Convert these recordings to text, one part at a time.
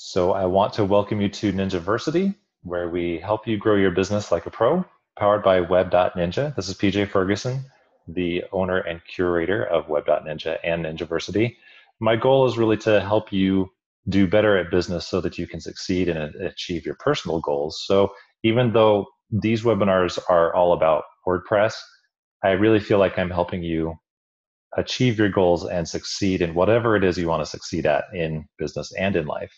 So I want to welcome you to Ninjaversity, where we help you grow your business like a pro, powered by Web.Ninja. This is PJ Ferguson, the owner and curator of Web.Ninja and Ninjaversity. My goal is really to help you do better at business so that you can succeed and achieve your personal goals. So even though these webinars are all about WordPress, I really feel like I'm helping you achieve your goals and succeed in whatever it is you want to succeed at in business and in life.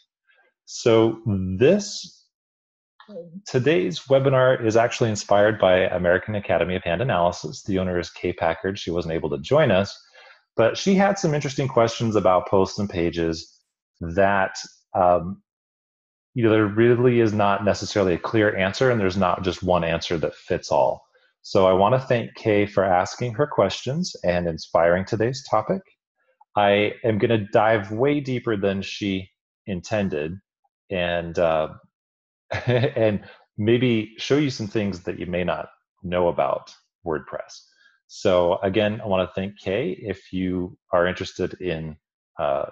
So this today's webinar is actually inspired by American Academy of Hand Analysis. The owner is Kay Packard. She wasn't able to join us, but she had some interesting questions about posts and pages that um, you know there really is not necessarily a clear answer, and there's not just one answer that fits all. So I want to thank Kay for asking her questions and inspiring today's topic. I am going to dive way deeper than she intended, and uh, and maybe show you some things that you may not know about WordPress. So again, I want to thank Kay. If you are interested in uh,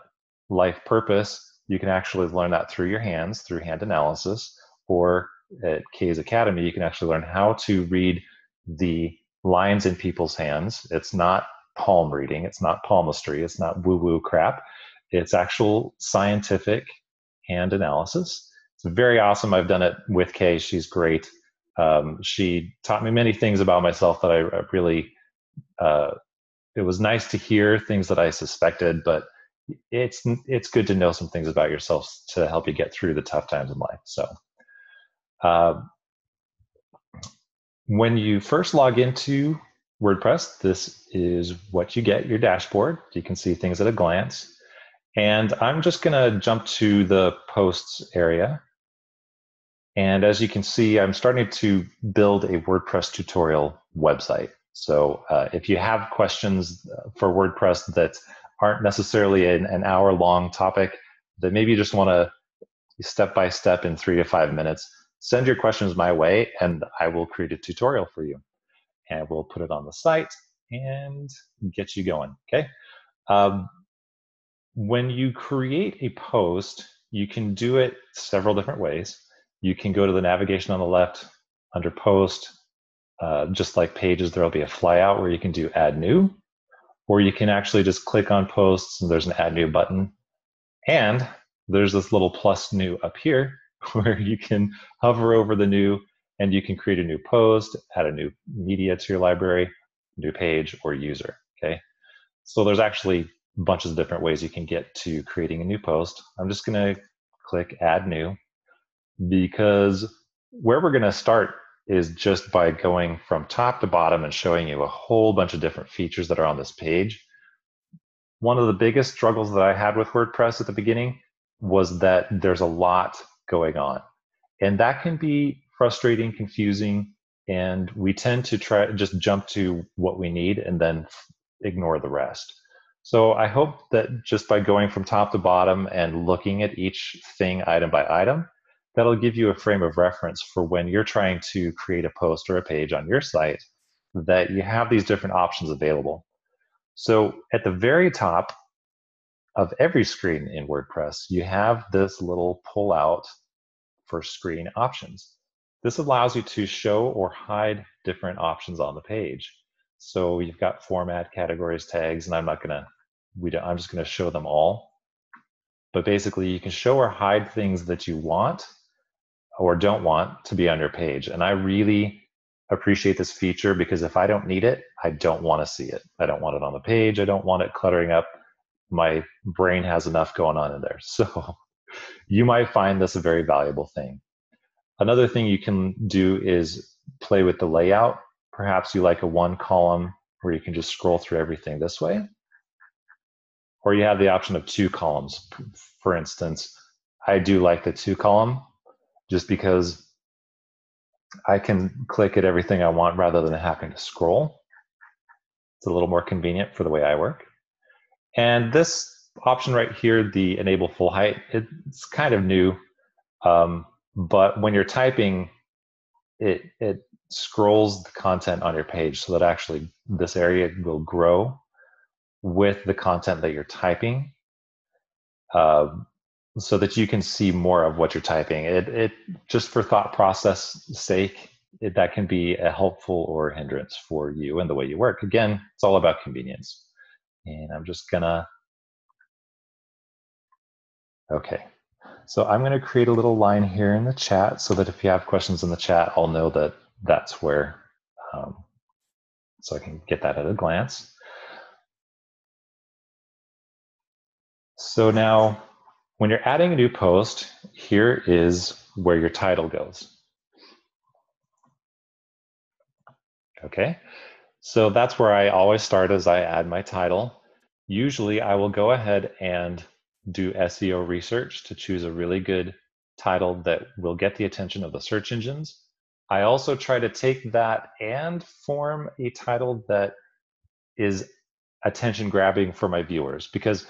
life purpose, you can actually learn that through your hands, through hand analysis, or at Kay's Academy, you can actually learn how to read the lines in people's hands. It's not palm reading, it's not palmistry, it's not woo woo crap. It's actual scientific hand analysis. It's very awesome. I've done it with Kay. She's great. Um, she taught me many things about myself that I really, uh, it was nice to hear things that I suspected, but it's it's good to know some things about yourself to help you get through the tough times in life. So, uh, when you first log into WordPress, this is what you get your dashboard. You can see things at a glance. And I'm just going to jump to the posts area. And as you can see, I'm starting to build a WordPress tutorial website. So uh, if you have questions uh, for WordPress that aren't necessarily an, an hour long topic, that maybe you just want to step by step in three to five minutes, send your questions my way and I will create a tutorial for you. And we'll put it on the site and get you going, okay? Um, when you create a post, you can do it several different ways. You can go to the navigation on the left under post, uh, just like pages, there'll be a flyout where you can do add new, or you can actually just click on posts and there's an add new button. And there's this little plus new up here where you can hover over the new and you can create a new post, add a new media to your library, new page or user, okay? So there's actually bunches of different ways you can get to creating a new post. I'm just gonna click add new because where we're gonna start is just by going from top to bottom and showing you a whole bunch of different features that are on this page. One of the biggest struggles that I had with WordPress at the beginning was that there's a lot going on. And that can be frustrating, confusing, and we tend to try just jump to what we need and then ignore the rest. So I hope that just by going from top to bottom and looking at each thing item by item, that'll give you a frame of reference for when you're trying to create a post or a page on your site that you have these different options available. So at the very top, of every screen in WordPress, you have this little pull out for screen options. This allows you to show or hide different options on the page. So you've got format, categories, tags, and I'm not gonna, we don't, I'm just gonna show them all. But basically you can show or hide things that you want or don't want to be on your page. And I really appreciate this feature because if I don't need it, I don't wanna see it. I don't want it on the page. I don't want it cluttering up my brain has enough going on in there. So you might find this a very valuable thing. Another thing you can do is play with the layout. Perhaps you like a one column where you can just scroll through everything this way. Or you have the option of two columns. For instance, I do like the two column just because I can click at everything I want rather than having to scroll. It's a little more convenient for the way I work. And this option right here, the enable full height, it's kind of new. Um, but when you're typing, it, it scrolls the content on your page so that actually this area will grow with the content that you're typing. Uh, so that you can see more of what you're typing. It, it just for thought process sake, it, that can be a helpful or a hindrance for you and the way you work. Again, it's all about convenience. And I'm just gonna, okay. So I'm gonna create a little line here in the chat so that if you have questions in the chat, I'll know that that's where, um, so I can get that at a glance. So now when you're adding a new post, here is where your title goes. Okay, so that's where I always start as I add my title. Usually I will go ahead and do SEO research to choose a really good title that will get the attention of the search engines. I also try to take that and form a title that is attention grabbing for my viewers because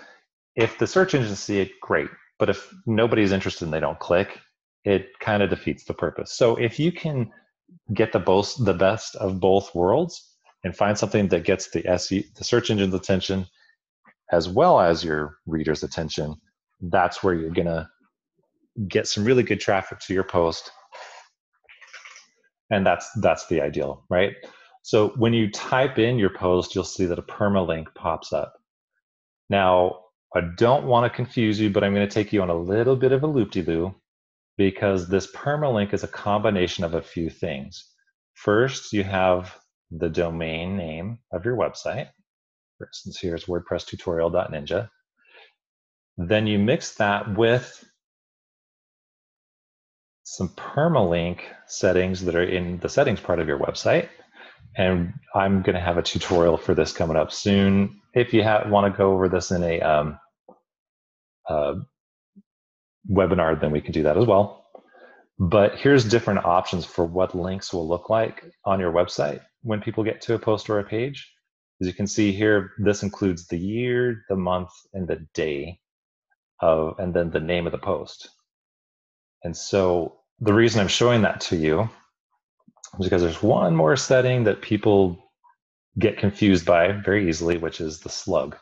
if the search engines see it, great. But if nobody's interested and they don't click, it kind of defeats the purpose. So if you can get the both the best of both worlds and find something that gets the SE the search engine's attention as well as your reader's attention, that's where you're gonna get some really good traffic to your post. And that's that's the ideal, right? So when you type in your post, you'll see that a permalink pops up. Now, I don't want to confuse you, but I'm going to take you on a little bit of a loop-de-loo because this permalink is a combination of a few things. First, you have the domain name of your website. For instance, here's WordPress tutorial.ninja. Then you mix that with some permalink settings that are in the settings part of your website. And I'm going to have a tutorial for this coming up soon. If you want to go over this in a um, uh, webinar, then we can do that as well. But here's different options for what links will look like on your website when people get to a post or a page. As you can see here, this includes the year, the month, and the day of, and then the name of the post. And so the reason I'm showing that to you because there's one more setting that people get confused by very easily, which is the slug.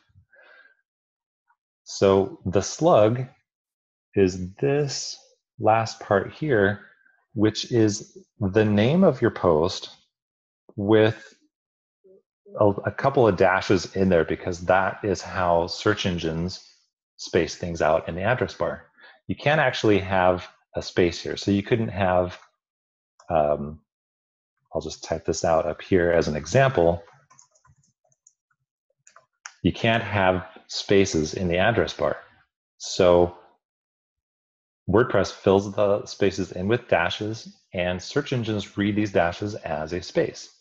So the slug is this last part here, which is the name of your post with a, a, couple of dashes in there because that is how search engines space things out in the address bar. You can't actually have a space here. So you couldn't have, um, I'll just type this out up here as an example. You can't have spaces in the address bar. So WordPress fills the spaces in with dashes, and search engines read these dashes as a space.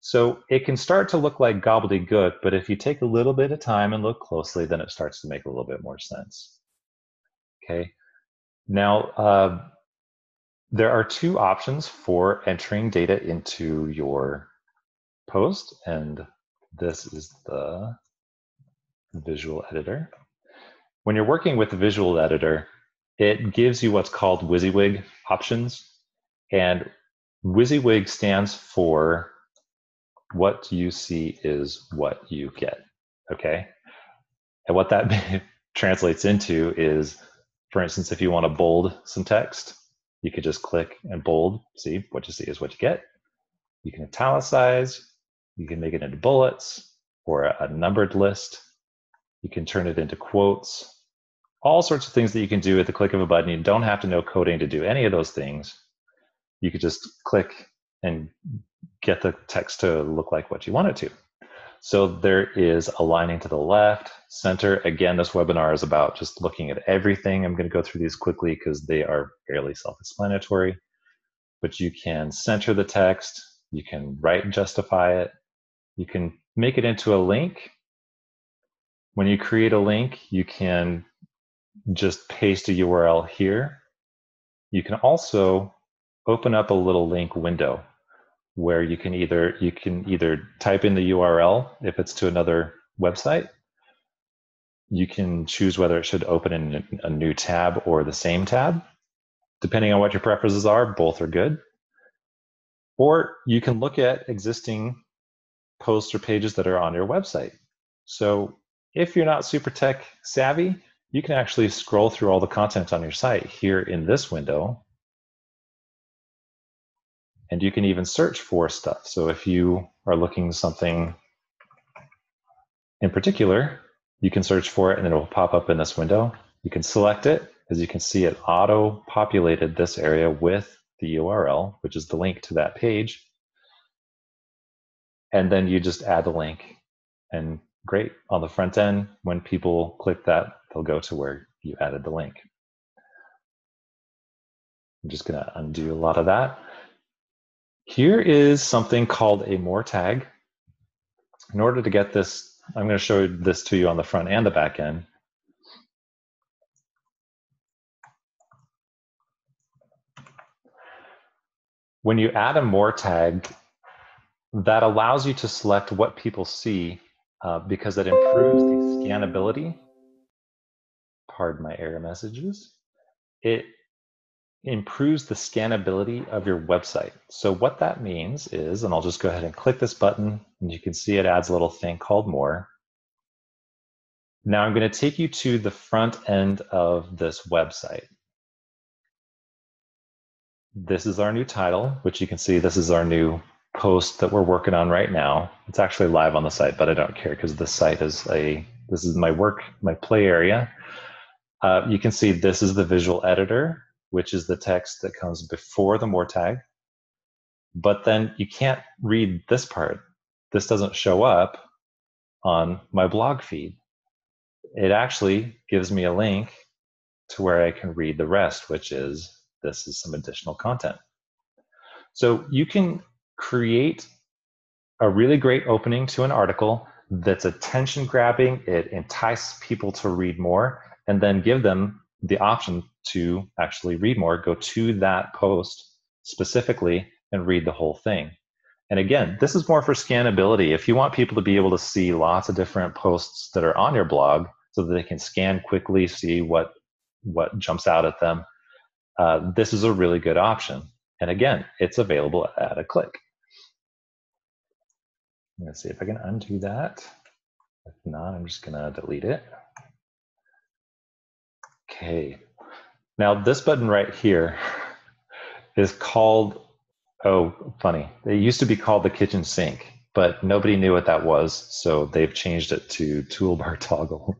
So it can start to look like gobbledygook, but if you take a little bit of time and look closely, then it starts to make a little bit more sense. Okay. Now, uh, there are two options for entering data into your post, and this is the visual editor. When you're working with the visual editor, it gives you what's called WYSIWYG options. And WYSIWYG stands for what you see is what you get. Okay. And what that translates into is, for instance, if you want to bold some text, you could just click and bold, see what you see is what you get. You can italicize, you can make it into bullets or a numbered list. You can turn it into quotes all sorts of things that you can do at the click of a button. You don't have to know coding to do any of those things. You could just click and get the text to look like what you want it to. So there is aligning to the left, center. Again, this webinar is about just looking at everything. I'm going to go through these quickly because they are fairly self-explanatory. But you can center the text. You can write and justify it. You can make it into a link. When you create a link, you can just paste a URL here. You can also open up a little link window where you can either you can either type in the URL if it's to another website. You can choose whether it should open in a new tab or the same tab. Depending on what your preferences are, both are good. Or you can look at existing posts or pages that are on your website. So if you're not super tech savvy, you can actually scroll through all the content on your site here in this window. And you can even search for stuff. So if you are looking something in particular, you can search for it and it will pop up in this window. You can select it. As you can see, it auto-populated this area with the URL, which is the link to that page. And then you just add the link. And great, on the front end, when people click that, they'll go to where you added the link. I'm just going to undo a lot of that. Here is something called a more tag. In order to get this, I'm going to show this to you on the front and the back end. When you add a more tag, that allows you to select what people see uh, because it improves the scannability. Pardon my error messages. It improves the scannability of your website. So what that means is, and I'll just go ahead and click this button, and you can see it adds a little thing called more. Now I'm going to take you to the front end of this website. This is our new title, which you can see this is our new post that we're working on right now. It's actually live on the site, but I don't care because the site is a, this is my work, my play area. Uh, you can see this is the visual editor, which is the text that comes before the more tag. But then you can't read this part. This doesn't show up on my blog feed. It actually gives me a link to where I can read the rest, which is this is some additional content. So you can create a really great opening to an article that's attention grabbing, it entices people to read more, and then give them the option to actually read more, go to that post specifically and read the whole thing. And again, this is more for scannability. If you want people to be able to see lots of different posts that are on your blog so that they can scan quickly, see what, what jumps out at them, uh, this is a really good option. And again, it's available at a click. Let's see if I can undo that. If not, I'm just gonna delete it. Okay. Now this button right here is called, oh, funny. It used to be called the kitchen sink, but nobody knew what that was. So they've changed it to toolbar toggle.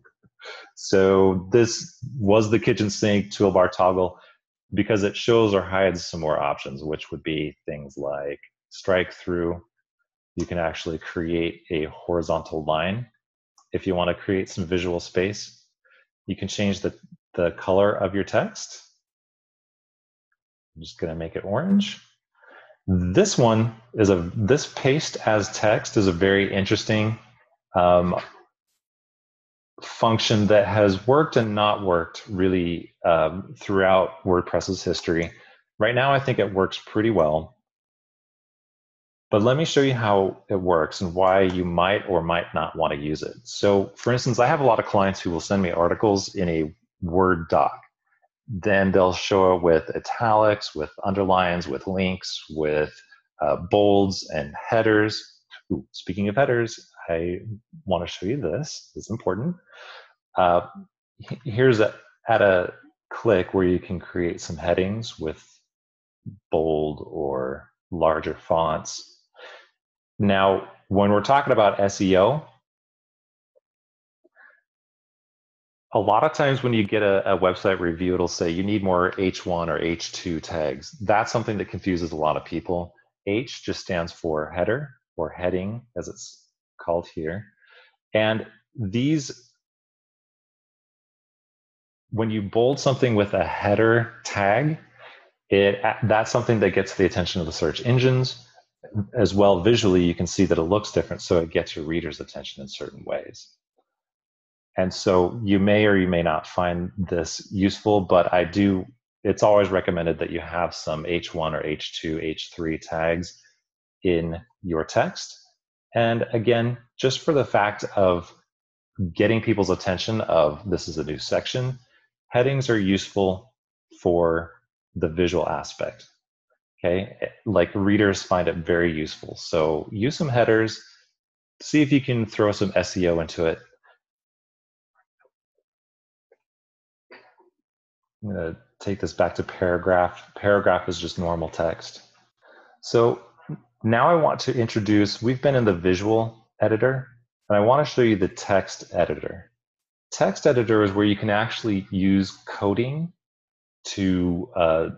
so this was the kitchen sink toolbar toggle because it shows or hides some more options, which would be things like strike through. You can actually create a horizontal line if you want to create some visual space. You can change the, the color of your text. I'm just going to make it orange. This one is a, this paste as text is a very interesting um, function that has worked and not worked really um, throughout WordPress's history. Right now, I think it works pretty well. But let me show you how it works and why you might or might not want to use it. So, for instance, I have a lot of clients who will send me articles in a Word doc. Then they'll show it with italics, with underlines, with links, with uh, bolds and headers. Ooh, speaking of headers, I want to show you this. It's important. Uh, here's a, at a click where you can create some headings with bold or larger fonts. Now, when we're talking about SEO, a lot of times when you get a, a, website review, it'll say you need more H1 or H2 tags. That's something that confuses a lot of people. H just stands for header or heading, as it's called here. And these, when you bold something with a header tag, it that's something that gets the attention of the search engines. As well, visually, you can see that it looks different, so it gets your reader's attention in certain ways. And so you may or you may not find this useful, but I do, it's always recommended that you have some H1 or H2, H3 tags in your text and again, just for the fact of getting people's attention of this is a new section, headings are useful for the visual aspect. Okay, eh, like readers find it very useful. So use some headers, see if you can throw some SEO into it. I'm going to take this back to paragraph. Paragraph is just normal text. So now I want to introduce, we've been in the visual editor, and I want to show you the text editor. Text editor is where you can actually use coding to uh,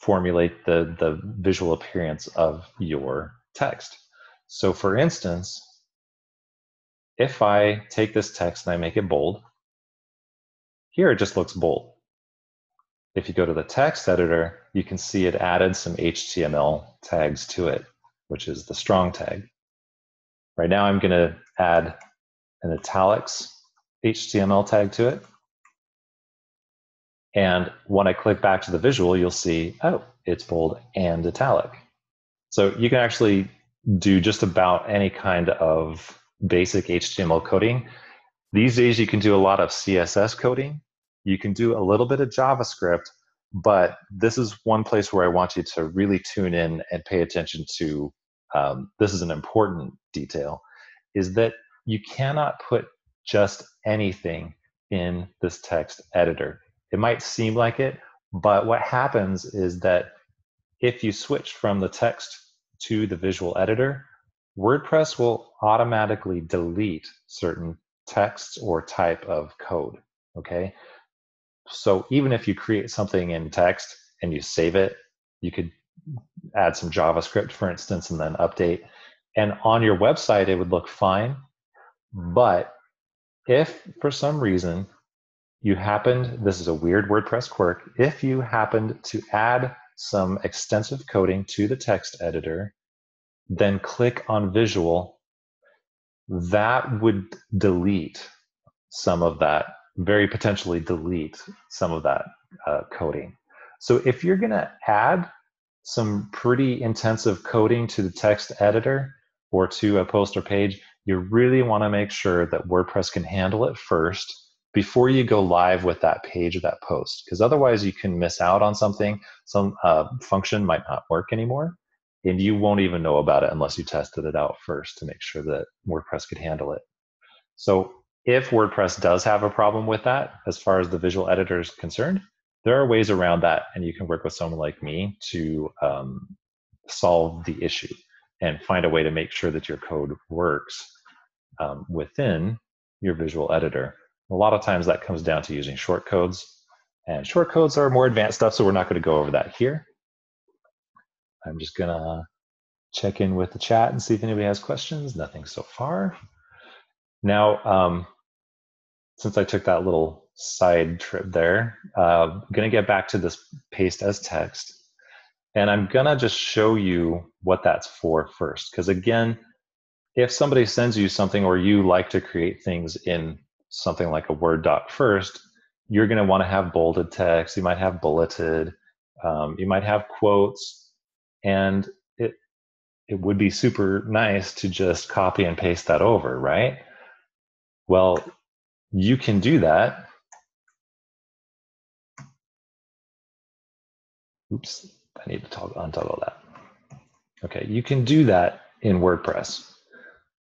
formulate the, the visual appearance of your text. So for instance, if I take this text and I make it bold, here it just looks bold. If you go to the text editor, you can see it added some HTML tags to it, which is the strong tag. Right now I'm going to add an italics HTML tag to it. And when I click back to the visual, you'll see, oh, it's bold and italic. So you can actually do just about any kind of basic HTML coding. These days, you can do a lot of CSS coding. You can do a little bit of JavaScript, but this is one place where I want you to really tune in and pay attention to. Um, this is an important detail, is that you cannot put just anything in this text editor. It might seem like it, but what happens is that if you switch from the text to the visual editor, WordPress will automatically delete certain texts or type of code. Okay. So even if you create something in text and you save it, you could add some JavaScript, for instance, and then update. And on your website, it would look fine. But if for some reason you happened, this is a weird WordPress quirk, if you happened to add some extensive coding to the text editor, then click on visual, that would delete some of that, very potentially delete some of that uh, coding. So if you're going to add some pretty intensive coding to the text editor or to a post or page, you really want to make sure that WordPress can handle it first before you go live with that page or that post, because otherwise you can miss out on something. Some uh, function might not work anymore, and you won't even know about it unless you tested it out first to make sure that WordPress could handle it. So if WordPress does have a problem with that, as far as the visual editor is concerned, there are ways around that, and you can work with someone like me to um, solve the issue and find a way to make sure that your code works um, within your visual editor. A lot of times that comes down to using short codes. And short codes are more advanced stuff, so we're not going to go over that here. I'm just going to check in with the chat and see if anybody has questions. Nothing so far. Now, um, since I took that little side trip there, uh, I'm going to get back to this paste as text. And I'm going to just show you what that's for first. Because again, if somebody sends you something or you like to create things in something like a Word doc first, you're going to want to have bolded text. You might have bulleted. Um, you might have quotes, and it it would be super nice to just copy and paste that over, right? Well, you can do that. Oops, I need to talk, untoggle that. Okay, you can do that in WordPress.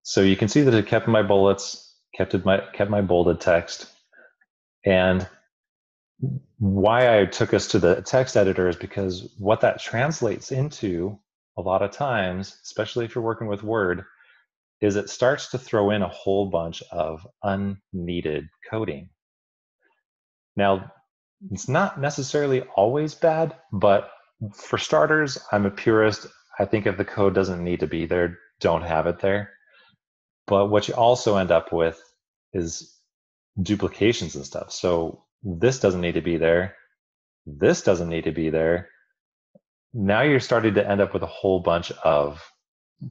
So you can see that it kept my bullets, kept it my kept my bolded text, and why I took us to the text editor is because what that translates into a lot of times, especially if you're working with Word, is it starts to throw in a whole bunch of unneeded coding. Now, it's not necessarily always bad, but for starters, I'm a purist. I think if the code doesn't need to be there, don't have it there. But what you also end up with is duplications and stuff. So this doesn't need to be there. This doesn't need to be there. Now you're starting to end up with a whole bunch of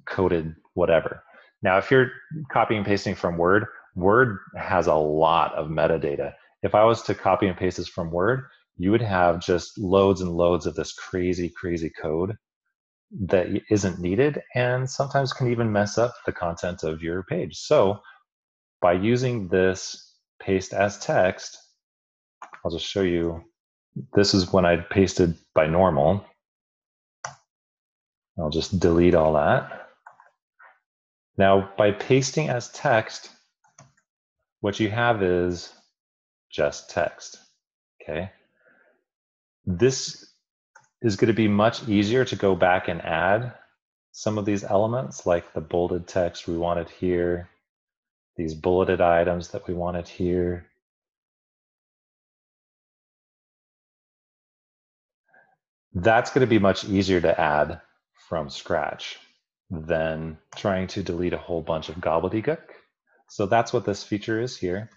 coded whatever. Now, if you're copying and pasting from Word, Word has a lot of metadata. If I was to copy and paste this from Word, you would have just loads and loads of this crazy, crazy code that isn't needed and sometimes can even mess up the content of your page. So by using this paste as text, I'll just show you. This is when I pasted by normal. I'll just delete all that. Now, by pasting as text, what you have is just text, okay? This is going to be much easier to go back and add some of these elements like the bolded text we wanted here, these bulleted items that we wanted here. That's going to be much easier to add from scratch than trying to delete a whole bunch of gobbledygook. So that's what this feature is here.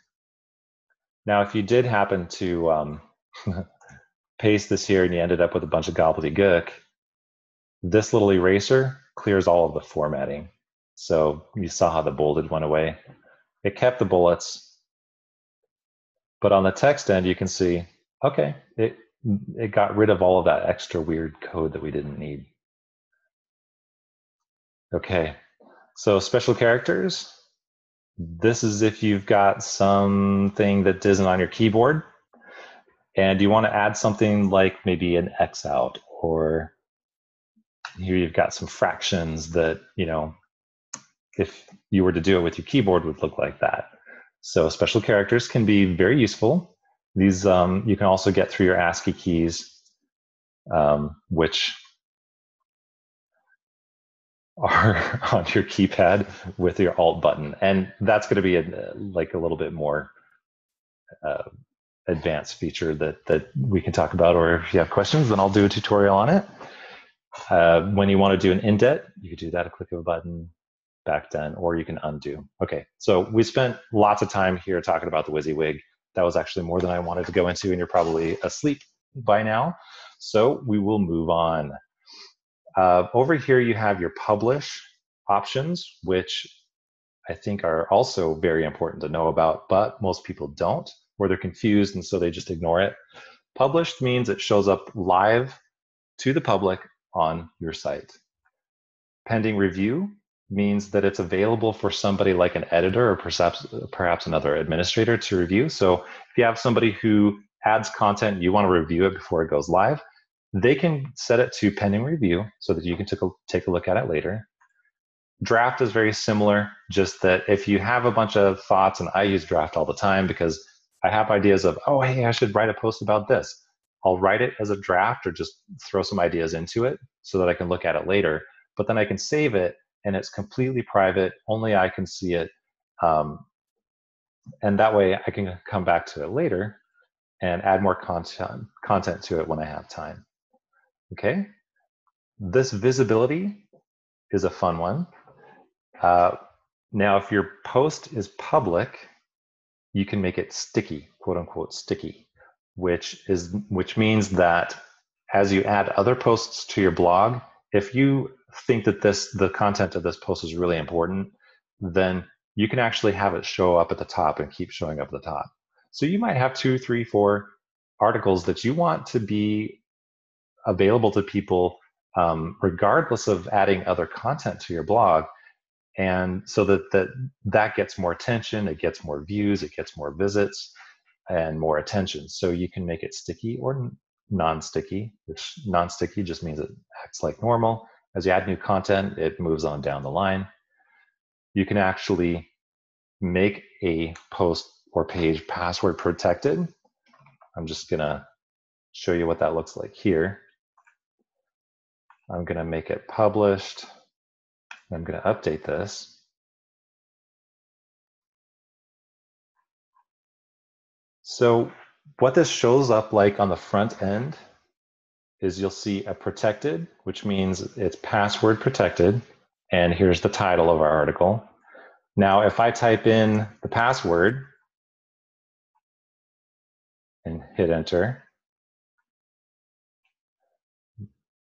Now, if you did happen to um, paste this here and you ended up with a bunch of gobbledygook, this little eraser clears all of the formatting. So you saw how the bolded went away. It kept the bullets, but on the text end, you can see, okay, it, it got rid of all of that extra weird code that we didn't need. Okay, so special characters. This is if you've got something that isn't on your keyboard and you want to add something like maybe an X out or here you've got some fractions that, you know, if you were to do it with your keyboard would look like that. So special characters can be very useful. These um, you can also get through your ASCII keys, um, which are on your keypad with your Alt button, and that's going to be a, like a little bit more uh, advanced feature that that we can talk about. Or if you have questions, then I'll do a tutorial on it. Uh, when you want to do an indent, you could do that a click of a button back then, or you can undo. Okay, so we spent lots of time here talking about the WYSIWYG. That was actually more than I wanted to go into, and you're probably asleep by now. So we will move on. Uh, over here, you have your publish options, which I think are also very important to know about, but most people don't, or they're confused and so they just ignore it. Published means it shows up live to the public on your site. Pending review means that it's available for somebody like an editor or perhaps perhaps another administrator to review. So if you have somebody who adds content, you want to review it before it goes live, they can set it to pending review so that you can take a, take a look at it later. Draft is very similar, just that if you have a bunch of thoughts, and I use draft all the time because I have ideas of, oh, hey, I should write a post about this. I'll write it as a draft or just throw some ideas into it so that I can look at it later. But then I can save it and it's completely private. Only I can see it. Um, and that way I can come back to it later and add more content, content to it when I have time. Okay, this visibility is a fun one. Uh, now, if your post is public, you can make it sticky, quote unquote sticky, which is which means that as you add other posts to your blog, if you think that this the content of this post is really important, then you can actually have it show up at the top and keep showing up at the top. So you might have two, three, four articles that you want to be available to people um, regardless of adding other content to your blog. And so that, that that gets more attention it gets more views it gets more visits and more attention. So you can make it sticky or non-sticky which non-sticky just means it acts like normal. As you add new content it moves on down the line. You can actually make a post or page password protected. I'm just going to show you what that looks like here I'm going to make it published. I'm going to update this. So what this shows up like on the front end is you'll see a protected, which means it's password protected. And here's the title of our article. Now, if I type in the password and hit enter,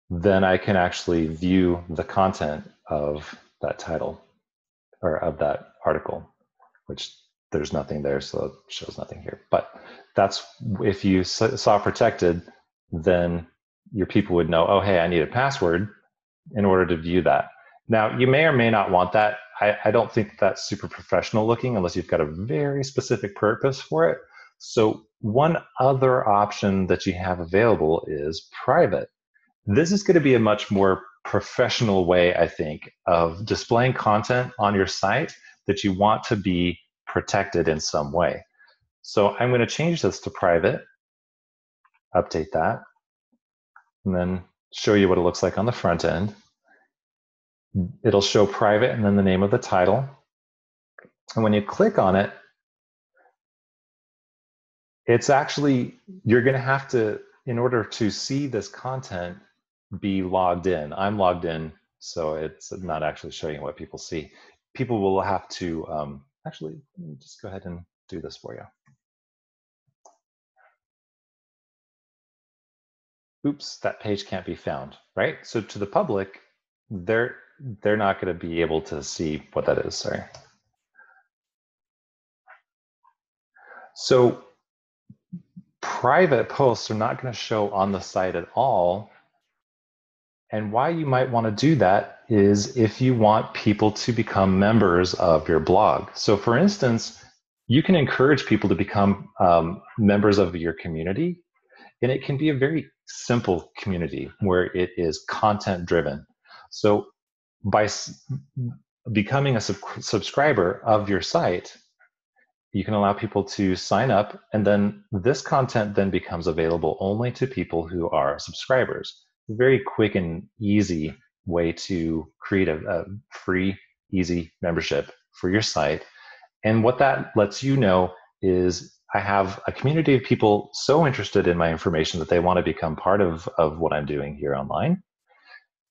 then I can actually view the content of that title or of that article, which there's nothing there, so it shows nothing here. But that's if you saw protected, then your people would know, oh, hey, I need a password in order to view that. Now, you may or may not want that. I, I don't think that's super professional looking unless you've got a very specific purpose for it. So, one other option that you have available is private. This is going to be a much more professional way, I think, of displaying content on your site that you want to be protected in some way. So I'm going to change this to private, update that. and then show you what it looks like on the front end. It'll show private and then the name of the title. And when you click on it, it's actually, you're going to have to, in order to see this content, be logged in. I'm logged in, so it's not actually showing what people see. People will have to, um, actually, let me just go ahead and do this for you. oops, that page can't be found, right? So to the public, they're they're not going to be able to see what that is. Sorry. So private posts are not going to show on the site at all. And why you might want to do that is if you want people to become members of your blog. So for instance, you can encourage people to become um, members of your community and it can be a very simple community where it is content driven. So by becoming a sub subscriber of your site, you can allow people to sign up and then this content then becomes available only to people who are subscribers. Very quick and easy way to create a, a free, easy membership for your site. And what that lets you know is I have a community of people so interested in my information that they want to become part of, of what I'm doing here online.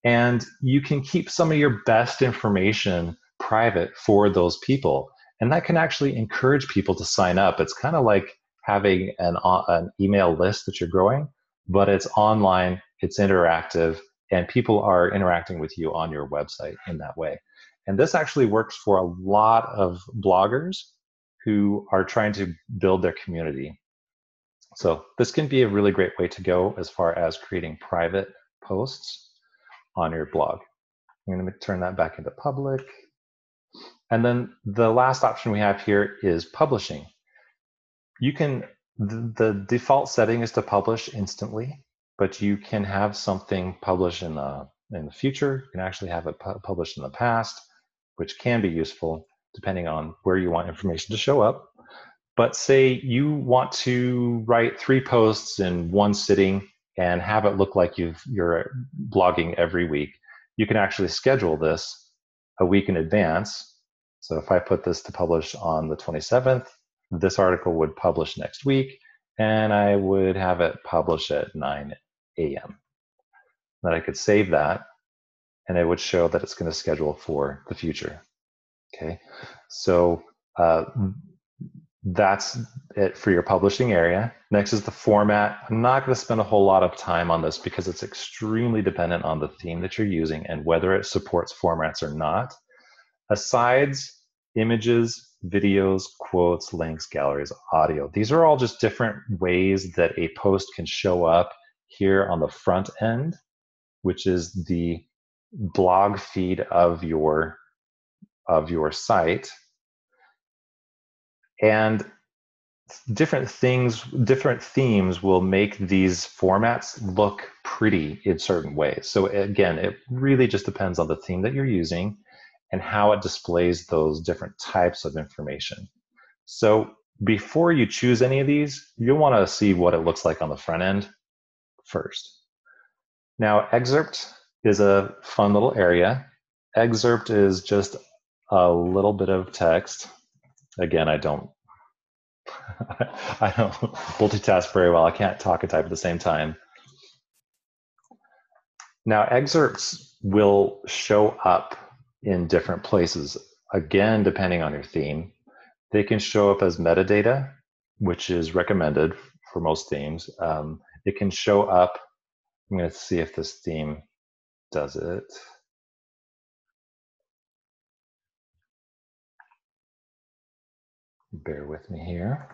And you can keep some of your best information private for those people. And that can actually encourage people to sign up. It's kind of like having an, uh, an email list that you're growing, but it's online, it's interactive, and people are interacting with you on your website in that way. And this actually works for a lot of bloggers who are trying to build their community. So this can be a really great way to go as far as creating private posts on your blog. I'm going to turn that back into public. And then the last option we have here is publishing. You can, the, the default setting is to publish instantly, but you can have something published in the, in the future. You can actually have it pu published in the past, which can be useful depending on where you want information to show up. But say you want to write three posts in one sitting and have it look like you've, you're blogging every week. You can actually schedule this a week in advance. So if I put this to publish on the 27th, this article would publish next week, and I would have it publish at 9 a.m. Then I could save that, and it would show that it's going to schedule for the future. Okay, so uh, that's it for your publishing area. Next is the format. I'm not going to spend a whole lot of time on this because it's extremely dependent on the theme that you're using and whether it supports formats or not. Asides, images, videos, quotes, links, galleries, audio. These are all just different ways that a post can show up here on the front end, which is the blog feed of your of your site. And different things different themes will make these formats look pretty in certain ways. So again it really just depends on the theme that you're using and how it displays those different types of information. So before you choose any of these you'll want to see what it looks like on the front end first now excerpt is a fun little area excerpt is just a little bit of text. Again, I don't I don't multitask very well. I can't talk and type at the same time. Now, excerpts will show up in different places. Again, depending on your theme, they can show up as metadata, which is recommended for most themes. Um, it can show up. I'm going to see if this theme does it. Bear with me here.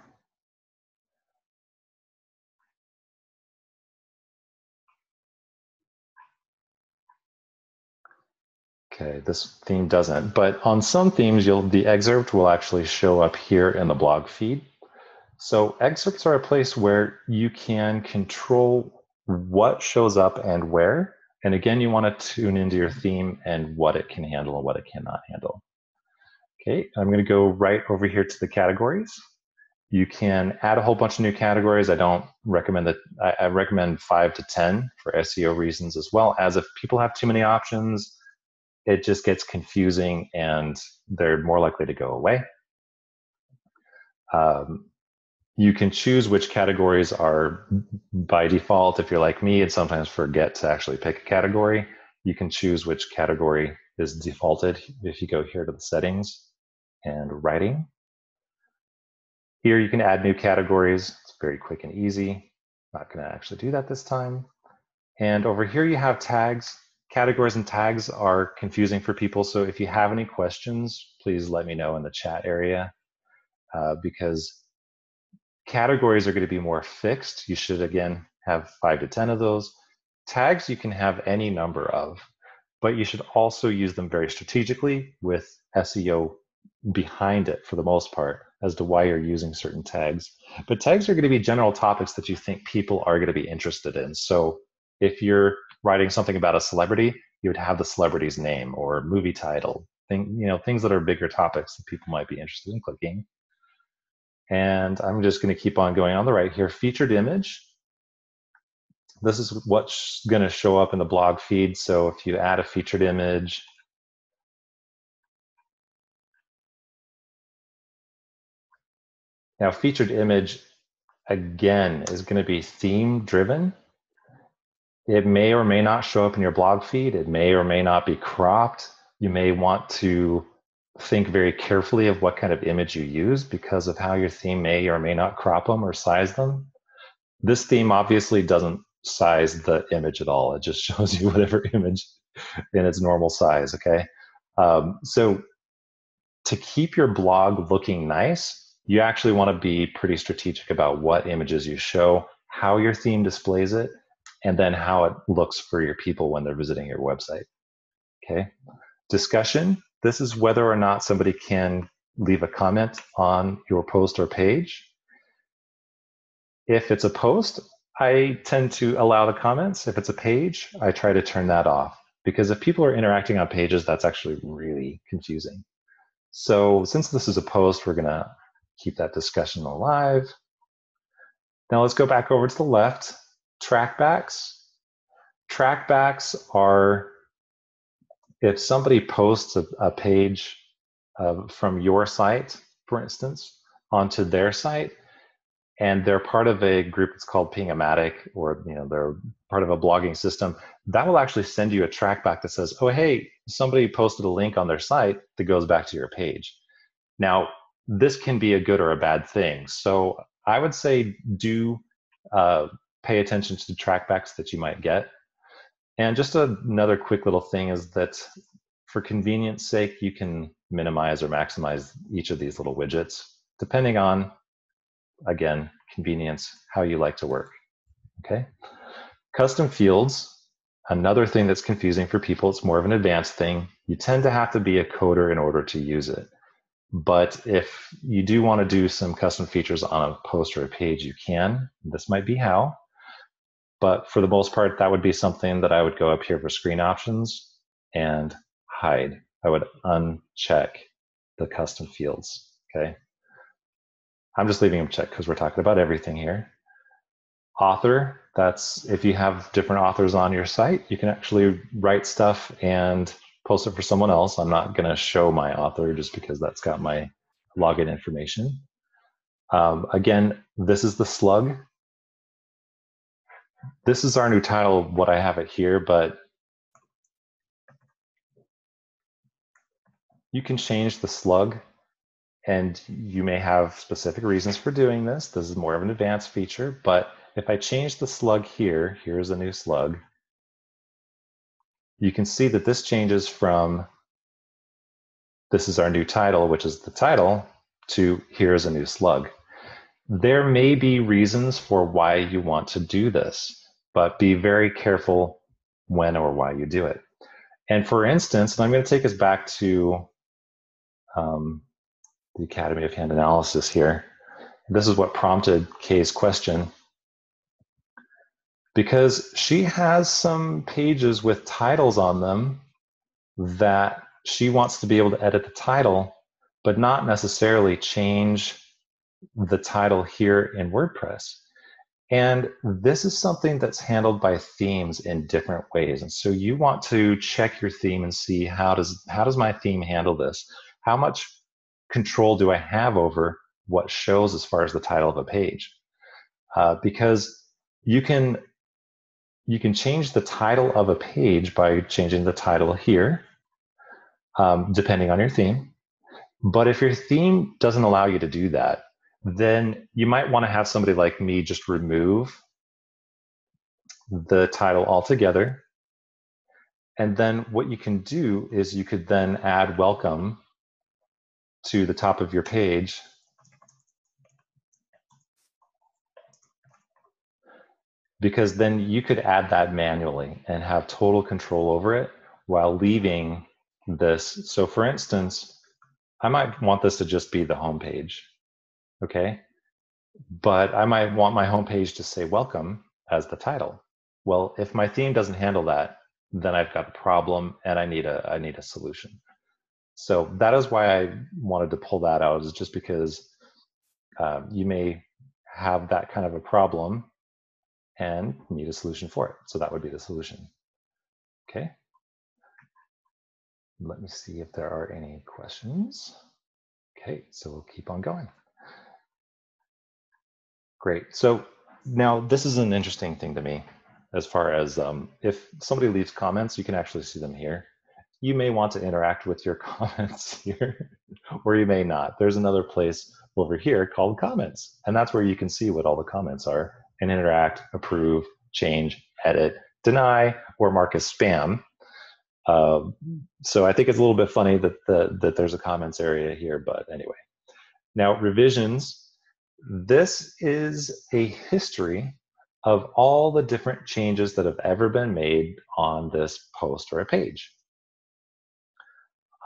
Okay, this theme doesn't, but on some themes, you'll the excerpt will actually show up here in the blog feed. So excerpts are a place where you can control what shows up and where. And again, you want to tune into your theme and what it can handle and what it cannot handle. Okay, I'm going to go right over here to the categories. you can add a whole bunch of new categories. I don't recommend that. I, I recommend five to 10 for SEO reasons as well as if people have too many options, it just gets confusing and they're more likely to go away. Um, you can choose which categories are by default. If you're like me and sometimes forget to actually pick a category, you can choose which category is defaulted if you go here to the settings and writing. Here you can add new categories. It's very quick and easy. Not going to actually do that this time. And over here you have tags. Categories and tags are confusing for people. So if you have any questions, please let me know in the chat area uh, because categories are going to be more fixed. You should, again, have five to 10 of those. Tags you can have any number of, but you should also use them very strategically with SEO behind it for the most part as to why you're using certain tags. But tags are going to be general topics that you think people are going to be interested in. So if you're writing something about a celebrity, you would have the celebrity's name or movie title, thing, you know, things that are bigger topics that people might be interested in clicking. And I'm just going to keep on going on the right here. Featured image. This is what's going to show up in the blog feed. So if you add a featured image, Now, featured image, again, is going to be theme driven. It may or may not show up in your blog feed. It may or may not be cropped. You may want to think very carefully of what kind of image you use because of how your theme may or may not crop them or size them. This theme obviously doesn't size the image at all. It just shows you whatever image in its normal size, okay? Um, so to keep your blog looking nice, you actually want to be pretty strategic about what images you show, how your theme displays it, and then how it looks for your people when they're visiting your website. Okay. Discussion. This is whether or not somebody can leave a comment on your post or page. If it's a post, I tend to allow the comments. If it's a page, I try to turn that off because if people are interacting on pages, that's actually really confusing. So since this is a post, we're going to keep that discussion alive. Now let's go back over to the left. Trackbacks. Trackbacks are if somebody posts a, a page uh, from your site, for instance, onto their site, and they're part of a group that's called Pingomatic, or you know they're part of a blogging system, that will actually send you a trackback that says, "Oh, hey, somebody posted a link on their site that goes back to your page." Now, this can be a good or a bad thing. So I would say do uh, pay attention to the trackbacks that you might get. And just another quick little thing is that for convenience sake, you can minimize or maximize each of these little widgets, depending on, again, convenience, how you like to work. Okay. Custom fields, another thing that's confusing for people, it's more of an advanced thing. You tend to have to be a coder in order to use it. But if you do want to do some custom features on a post or a page, you can. This might be how. But for the most part, that would be something that I would go up here for screen options and hide. I would uncheck the custom fields, okay? I'm just leaving them checked because we're talking about everything here. Author, that's if you have different authors on your site, you can actually write stuff and post it for someone else. I'm not going to show my author just because that's got my login information. Um, again, this is the slug. This is our new title, what I have it here, but you can change the slug and you may have specific reasons for doing this. This is more of an advanced feature, but if I change the slug here, here's a new slug you can see that this changes from this is our new title, which is the title, to here's a new slug. There may be reasons for why you want to do this, but be very careful when or why you do it. And for instance, and I'm going to take us back to um, the Academy of Hand Analysis here. This is what prompted Kay's question because she has some pages with titles on them that she wants to be able to edit the title, but not necessarily change the title here in WordPress. And this is something that's handled by themes in different ways. And so you want to check your theme and see how does how does my theme handle this? How much control do I have over what shows as far as the title of a page? Uh, because you can you can change the title of a page by changing the title here, um, depending on your theme. But if your theme doesn't allow you to do that, then you might want to have somebody like me just remove the title altogether. And then what you can do is you could then add welcome to the top of your page. Because then you could add that manually and have total control over it while leaving this. So for instance, I might want this to just be the home page okay? But I might want my homepage to say welcome as the title. Well, if my theme doesn't handle that, then I've got a problem and I need a I need a solution. So that is why I wanted to pull that out is just because um, you may have that kind of a problem and need a solution for it. So that would be the solution. Okay. Let me see if there are any questions. Okay, so we'll keep on going. Great. So now this is an interesting thing to me as far as um, if somebody leaves comments, you can actually see them here. You may want to interact with your comments here, or you may not. There's another place over here called comments, and that's where you can see what all the comments are and interact, approve, change, edit, deny, or mark as spam. Uh, so I think it's a little bit funny that the, that there's a comments area here, but anyway. Now revisions this is a history of all the different changes that have ever been made on this post or a page.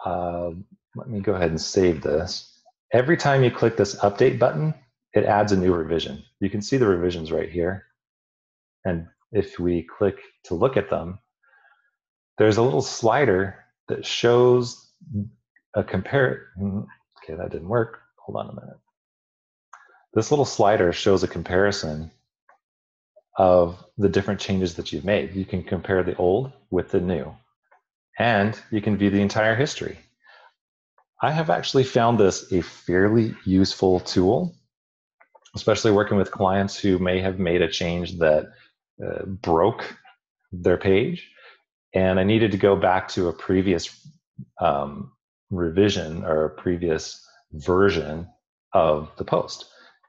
Uh, let me go ahead and save this. Every time you click this update button, it adds a new revision. You can see the revisions right here. And if we click to look at them, there's a little slider that shows a compare. Hmm, okay, that didn't work. Hold on a minute. This little slider shows a comparison of the different changes that you've made. You can compare the old with the new, and you can view the entire history. I have actually found this a fairly useful tool, especially working with clients who may have made a change that uh, broke their page, and I needed to go back to a previous um, revision or a previous version of the post.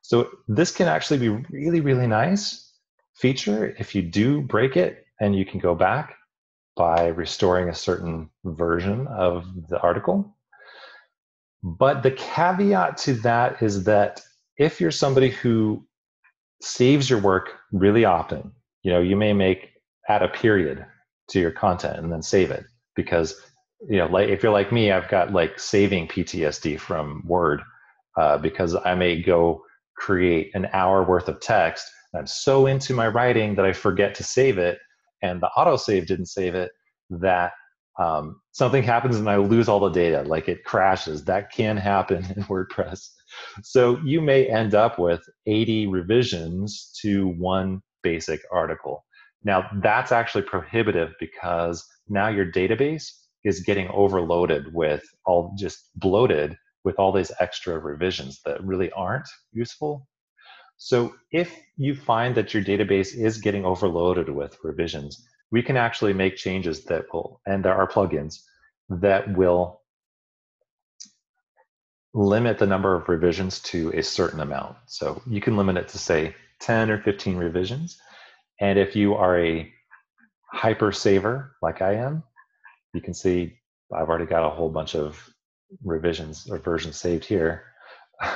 So this can actually be really, really nice feature if you do break it and you can go back by restoring a certain version of the article. But the caveat to that is that if you're somebody who saves your work really often, you know, you may make add a period to your content and then save it because you know, like if you're like me, I've got like saving PTSD from Word uh, because I may go create an hour worth of text. I'm so into my writing that I forget to save it, and the autosave didn't save it, that um, something happens and I lose all the data, like it crashes. That can happen in WordPress. So you may end up with 80 revisions to one basic article. Now, that's actually prohibitive because now your database is getting overloaded with all just bloated with all these extra revisions that really aren't useful. So if you find that your database is getting overloaded with revisions, we can actually make changes that will, and there are plugins that will limit the number of revisions to a certain amount. So you can limit it to say 10 or 15 revisions. And if you are a hyper saver like I am, you can see I've already got a whole bunch of revisions or versions saved here,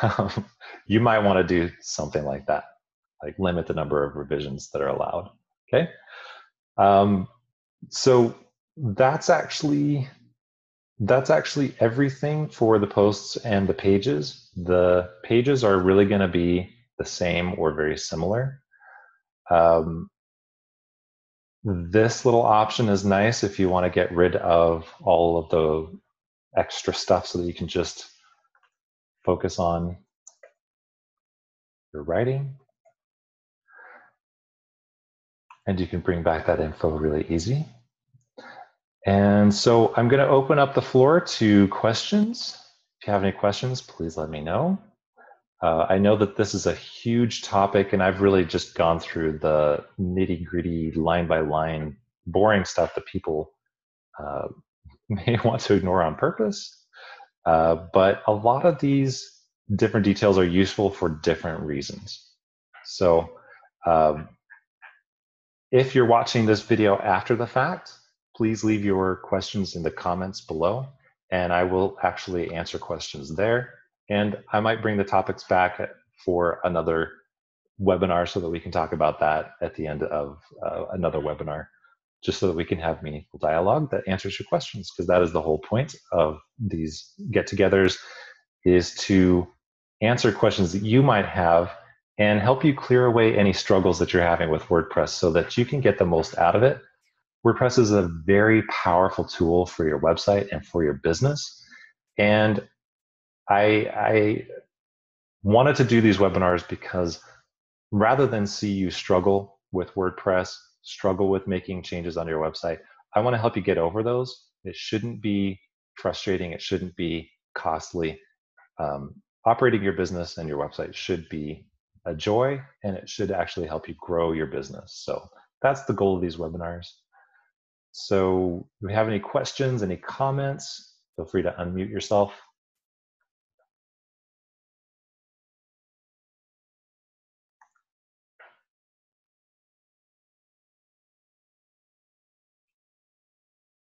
um, you might want to do something like that, like limit the number of revisions that are allowed. Okay. Um, so that's actually that's actually everything for the posts and the pages. The pages are really going to be the same or very similar. Um, this little option is nice if you want to get rid of all of the extra stuff so that you can just focus on your writing. And you can bring back that info really easy. And so I'm going to open up the floor to questions. If you have any questions, please let me know. Uh, I know that this is a huge topic, and I've really just gone through the nitty gritty, line by line, boring stuff that people uh, may want to ignore on purpose. Uh, but a lot of these different details are useful for different reasons. So um, if you're watching this video after the fact, please leave your questions in the comments below, and I will actually answer questions there. And I might bring the topics back for another webinar so that we can talk about that at the end of uh, another webinar, just so that we can have meaningful dialogue that answers your questions, because that is the whole point of these get-togethers is to answer questions that you might have and help you clear away any struggles that you're having with WordPress so that you can get the most out of it. WordPress is a very powerful tool for your website and for your business. And I, I wanted to do these webinars because rather than see you struggle with WordPress, struggle with making changes on your website, I want to help you get over those. It shouldn't be frustrating. It shouldn't be costly. Um, operating your business and your website should be a joy and it should actually help you grow your business. So that's the goal of these webinars. So if you have any questions, any comments, feel free to unmute yourself.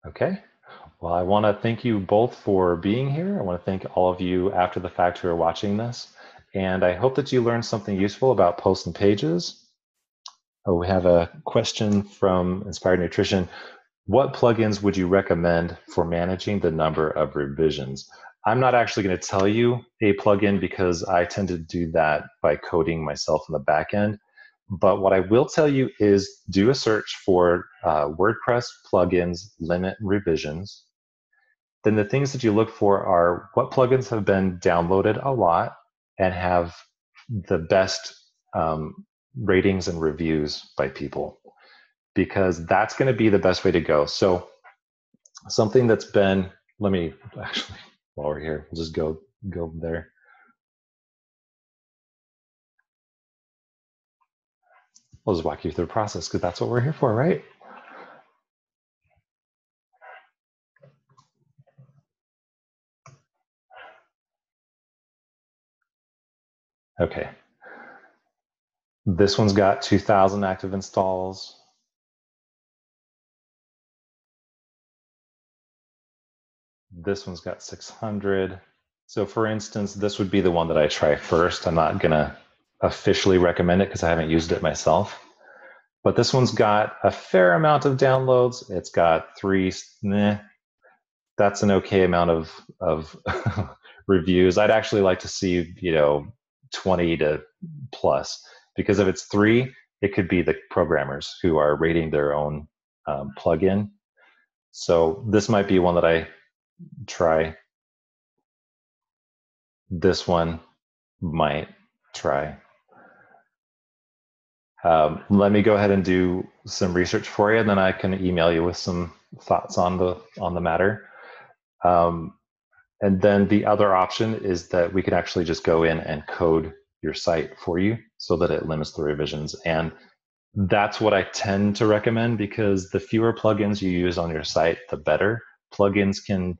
Okay. Well, I want to thank you both for being here. I want to thank all of you after the fact who are watching this. And I hope that you learned something useful about posts and pages. Oh, we have a question from Inspired Nutrition. What plugins would you recommend for managing the number of revisions? I'm not actually going to tell you a plugin because I tend to do that by coding myself in the back end. But what I will tell you is do a search for uh, WordPress plugins limit revisions. Then the things that you look for are what plugins have been downloaded a lot and have the best um, ratings and reviews by people because that's going to be the best way to go. So something that's been let me actually while we're here we'll just go go there i'll just walk you through the process because that's what we're here for right Okay. This one's got 2,000 active installs. This one's got 600. So for instance, this would be the one that I try first. I'm not gonna officially recommend it because I haven't used it myself. But this one's got a fair amount of downloads. It's got three, that's an okay amount of, of reviews. I'd actually like to see, you know, 20 to plus because if it's three it could be the programmers who are rating their own um, plugin so this might be one that i try this one might try um, let me go ahead and do some research for you and then i can email you with some thoughts on the on the matter um, and then the other option is that we can actually just go in and code your site for you so that it limits the revisions. And that's what I tend to recommend because the fewer plugins you use on your site, the better. Plugins can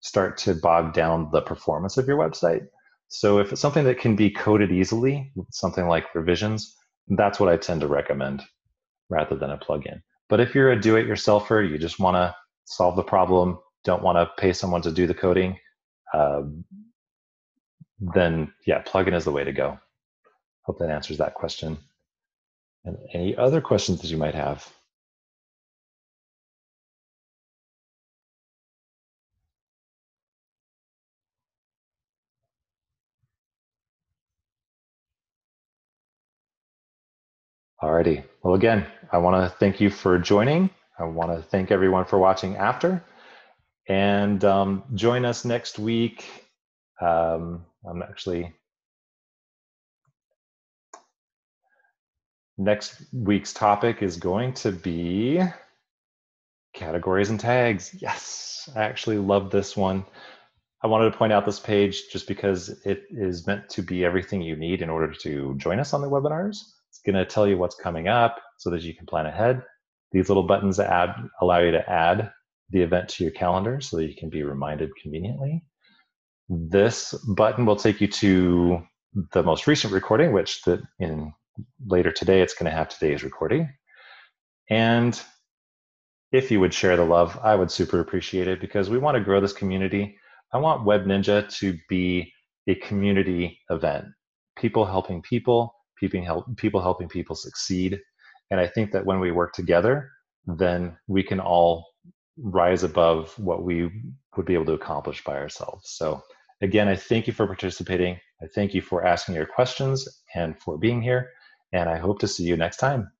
start to bog down the performance of your website. So if it's something that can be coded easily, something like revisions, that's what I tend to recommend rather than a plugin. But if you're a do-it-yourselfer, you just want to solve the problem, don't want to pay someone to do the coding, um, then yeah, plugin is the way to go. Hope that answers that question. And any other questions that you might have? Alrighty. Well, again, I want to thank you for joining. I want to thank everyone for watching after. And um, join us next week. Um, I'm actually next week's topic is going to be categories and tags. Yes, I actually love this one. I wanted to point out this page just because it is meant to be everything you need in order to join us on the webinars. It's going to tell you what's coming up so that you can plan ahead. These little buttons add allow you to add the event to your calendar so that you can be reminded conveniently. This button will take you to the most recent recording, which that in later today it's going to have today's recording. And if you would share the love, I would super appreciate it because we want to grow this community. I want Web Ninja to be a community event. People helping people, people, help, people helping people succeed. And I think that when we work together, then we can all rise above what we would be able to accomplish by ourselves. So again, I thank you for participating. I thank you for asking your questions and for being here. And I hope to see you next time.